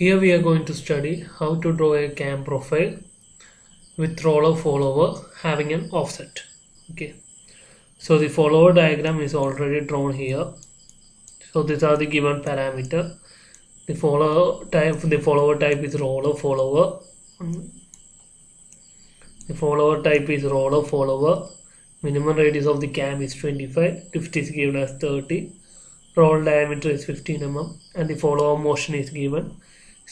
Here we are going to study how to draw a cam profile with roller follower having an offset. Okay. So the follower diagram is already drawn here. So these are the given parameter. The follower type the follower type is roller follower. The follower type is roller follower. Minimum radius of the cam is 25. Lift is given as 30. Roll diameter is 15 mm and the follower motion is given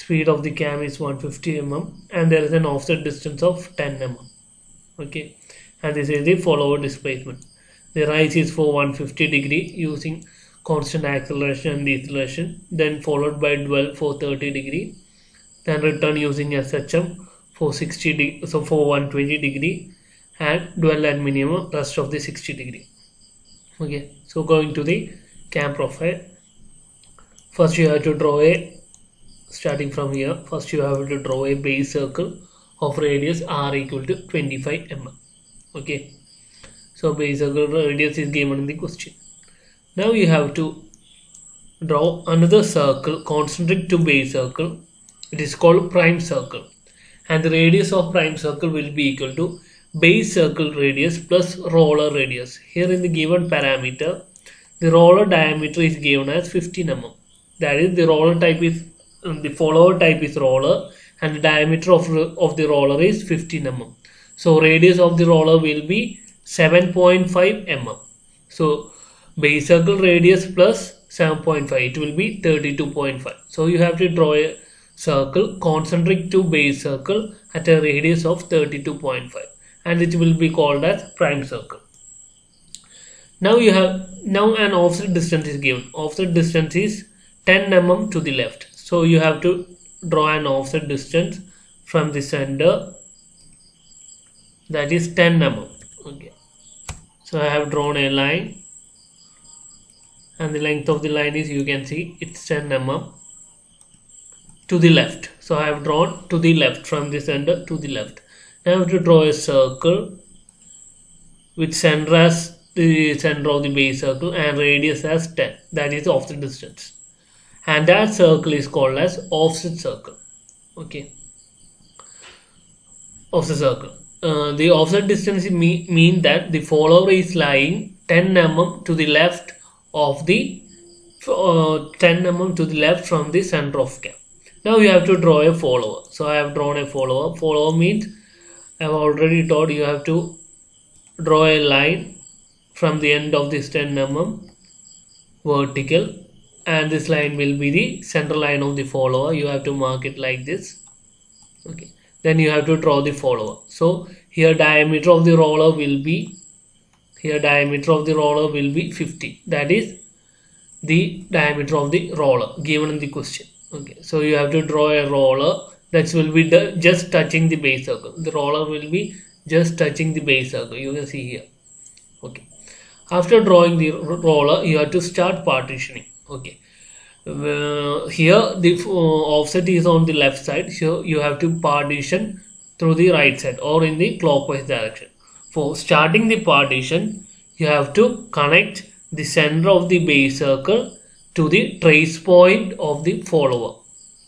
speed of the cam is 150 mm and there is an offset distance of 10 mm okay? And this is the follower displacement. The rise is for 150 degree using constant acceleration and deceleration then followed by dwell for 30 degree then return using SHM for 60 degree so for 120 degree and dwell at minimum rest of the 60 degree okay? So going to the cam profile. First you have to draw a starting from here first you have to draw a base circle of radius r equal to 25 mm okay? So base circle radius is given in the question. Now you have to draw another circle concentric to base circle. It is called prime circle. And the radius of prime circle will be equal to base circle radius plus roller radius. Here in the given parameter the roller diameter is given as 15 mm that is the roller type is the follower type is roller and the diameter of, of the roller is 15 mm. So radius of the roller will be 7.5 mm. So base circle radius plus 7.5 it will be 32.5 so you have to draw a circle concentric to base circle at a radius of 32.5 and it will be called as prime circle. Now you have now an offset distance is given. Offset distance is 10 mm to the left so you have to draw an offset distance from the center. That is 10 mm. Okay. So I have drawn a line. And the length of the line is you can see it's 10 mm to the left. So I have drawn to the left from the center to the left. Now I have to draw a circle with center as the center of the base circle and radius as 10 that is offset distance and that circle is called as offset circle. Okay. Offset circle. Uh, the offset distance me mean that the follower is lying 10 mm to the left of the uh, 10 mm to the left from the center of cam now you have to draw a follower. So i have drawn a follower. Follower means i have already told you have to draw a line from the end of this 10 mm vertical and this line will be the center line of the follower. You have to mark it like this. Okay. Then you have to draw the follower. So here diameter of the roller will be here diameter of the roller will be 50 that is the diameter of the roller given in the question. Okay. So you have to draw a roller that will be just touching the base circle. The roller will be just touching the base circle. You can see here. Okay. After drawing the roller you have to start partitioning okay. Uh, here the uh, offset is on the left side. So you have to partition through the right side or in the clockwise direction. For starting the partition you have to connect the center of the base circle to the trace point of the follower.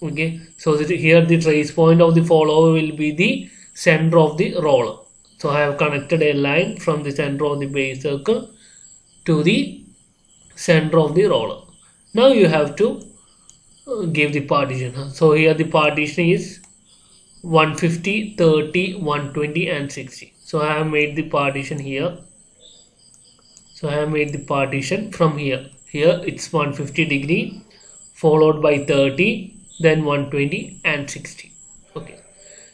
Okay. So here the trace point of the follower will be the center of the roller. So i have connected a line from the center of the base circle to the center of the roller now you have to uh, give the partition so here the partition is 150 30 120 and 60 so i have made the partition here. So i have made the partition from here. Here it's 150 degree followed by 30 then 120 and 60 okay.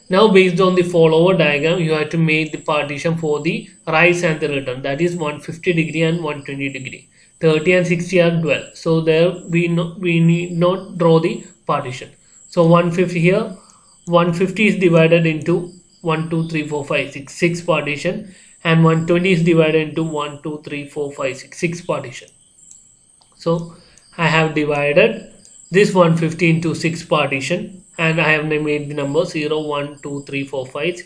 Now based on the follower diagram you have to make the partition for the rise and the return. That is 150 degree and 120 degree 30 and 60 are dwell. So there we no, we need not draw the partition. So 150 here 150 is divided into 1 2 3 4 5 6 6 partition and 120 is divided into 1 2 3 4 5 6 6 partition. So i have divided this 150 into 6 partition and i have made the number 0 1 2 3 4 5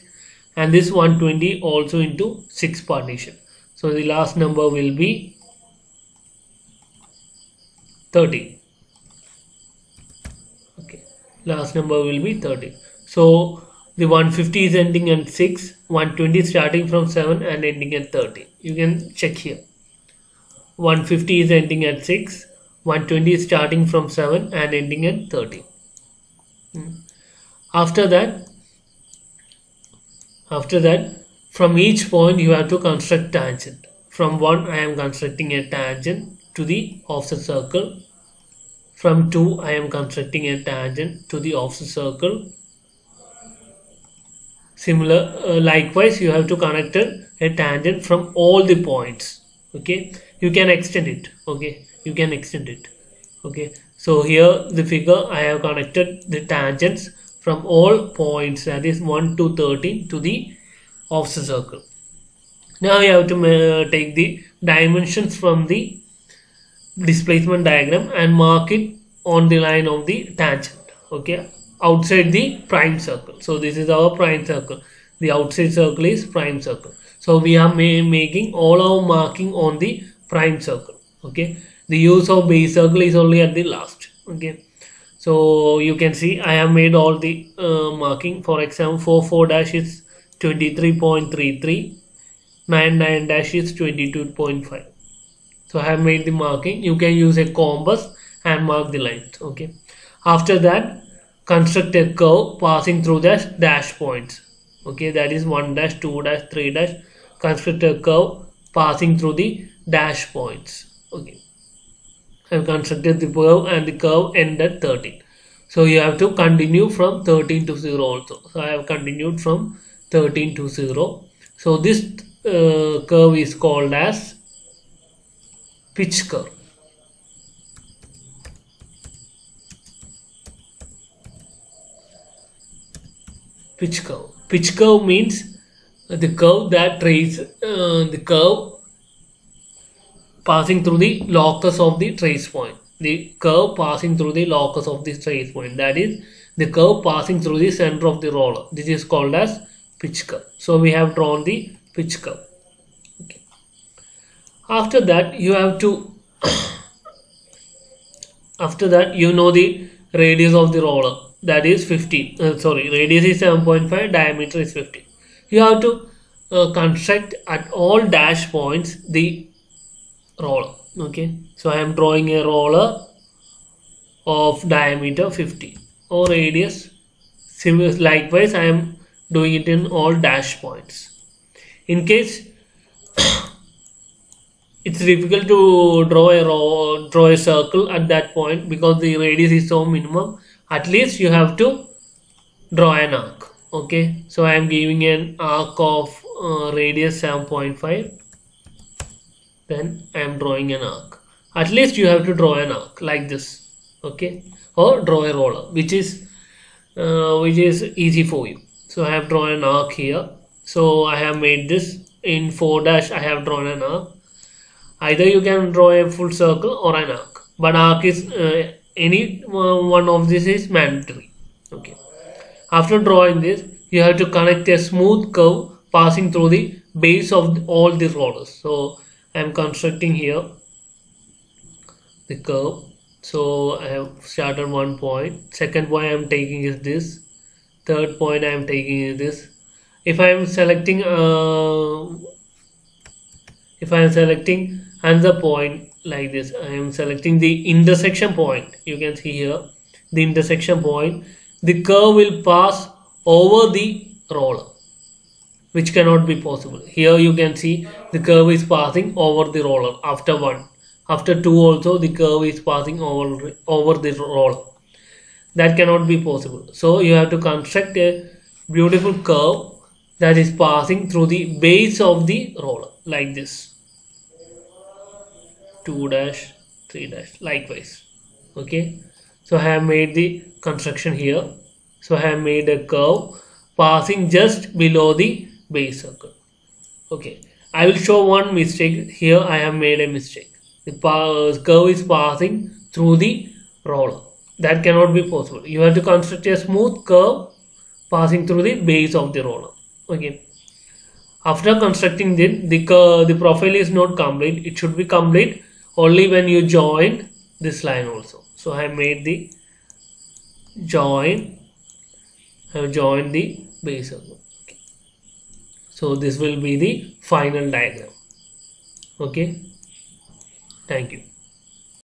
and this 120 also into 6 partition. So the last number will be 30 okay. Last number will be 30 so the 150 is ending at 6 120 starting from 7 and ending at 30 you can check here. 150 is ending at 6 120 is starting from 7 and ending at 30 Hmm. after that after that from each point you have to construct tangent. From 1 I am constructing a tangent to the offset circle. From 2 I am constructing a tangent to the offset circle. Similar uh, likewise you have to connect a, tangent from all the points. Okay? You can extend it. Okay? You can extend it. Okay? So here the figure I have connected the tangents from all points that is 1 to 13 to the offset circle. Now you have to uh, take the dimensions from the displacement diagram and mark it on the line of the tangent okay? Outside the prime circle. So this is our prime circle. The outside circle is prime circle. So we are ma making all our marking on the prime circle okay? The use of base circle is only at the last okay? So you can see i have made all the uh, marking. For example 4 4 dash is 23.33 9 9 dash is 22.5 so i have made the marking. You can use a compass and mark the length okay? After that construct a curve passing through the dash points okay? That is 1 dash 2 dash 3 dash. Construct a curve passing through the dash points okay? I've constructed the curve and the curve end at 13 so you have to continue from 13 to 0 also. So I have continued from 13 to 0 so this uh, curve is called as pitch curve pitch curve pitch curve means the curve that trace uh, the curve passing through the locus of the trace point. The curve passing through the locus of the trace point. That is the curve passing through the center of the roller. This is called as pitch curve so we have drawn the pitch curve. After that you have to after that you know the radius of the roller. That is 15 uh, sorry radius is 7.5 diameter is 15 you have to uh, construct at all dash points the roller okay? So i am drawing a roller of diameter 50 or radius likewise i am doing it in all dash points. In case it's difficult to draw a row, draw a circle at that point because the radius is so minimum. At least you have to draw an arc okay? So i am giving an arc of uh, radius 7.5 then i am drawing an arc. At least you have to draw an arc like this okay? Or draw a roller which is uh, which is easy for you. So i have drawn an arc here. So i have made this. In 4 dash i have drawn an arc either you can draw a full circle or an arc. But arc is uh, any uh, one of this is mandatory. Okay. After drawing this you have to connect a smooth curve passing through the base of the, all the rollers so i am constructing here the curve. So i have started one point. Second point i am taking is this. Third point i am taking is this. If i am selecting uh, if i am selecting another point like this i am selecting the intersection point. You can see here the intersection point. The curve will pass over the roller which cannot be possible. Here you can see the curve is passing over the roller after one. After two also the curve is passing over over the roller. That cannot be possible. So you have to construct a beautiful curve that is passing through the base of the roller like this 2 dash 3 dash likewise. Okay? So I have made the construction here. So I have made a curve passing just below the base circle. Okay? I will show one mistake. Here I have made a mistake. The uh, curve is passing through the roller. That cannot be possible. You have to construct a smooth curve passing through the base of the roller. Okay? After constructing this the curve, the profile is not complete. It should be complete only when you join this line also. So I made the join I have joined the base okay. so this will be the final diagram. Okay? Thank you